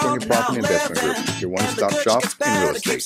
California Property Investment Group, your one-stop shop in real estate.